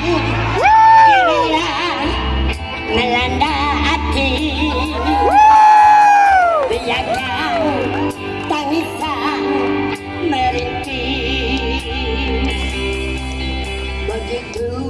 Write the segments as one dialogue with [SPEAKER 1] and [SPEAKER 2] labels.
[SPEAKER 1] Kirilah melanda hati Biarkan tangisan Thank you.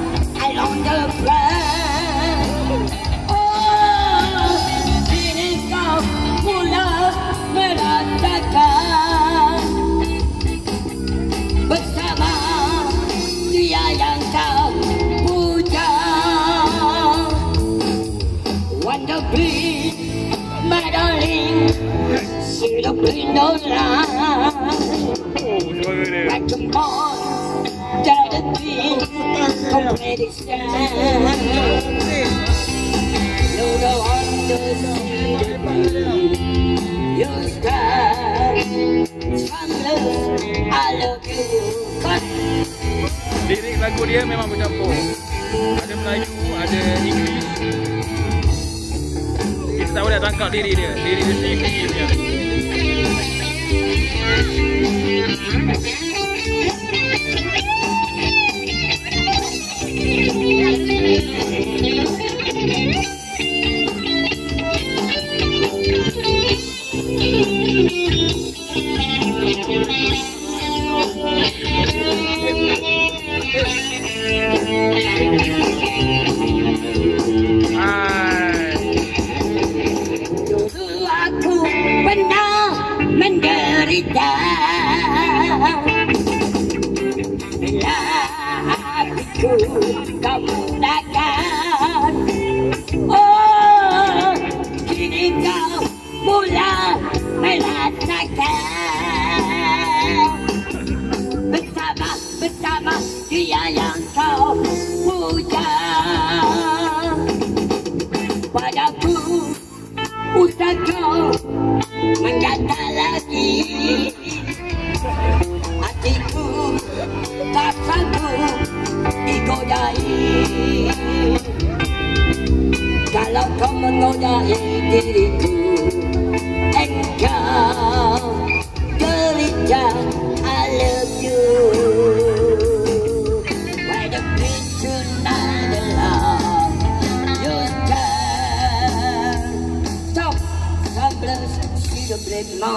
[SPEAKER 1] see the window line. Like the morn, that the thing, complete stand. No, no wonder, see the your style. Timeless, I love you.
[SPEAKER 2] Lirik lagu dia memang bercampur. Ada Melayu, ada English. Boleh tangkap diri dia. Diri dia sendiri punya. Hai.
[SPEAKER 1] Hatiku kau gunakan Oh, kini kau mula merasakan Bersama, bersama dia yang kau puja padaku Usah kau menggata Kalau kau mengodai diriku Engkau I love you Why the you turn see the bread man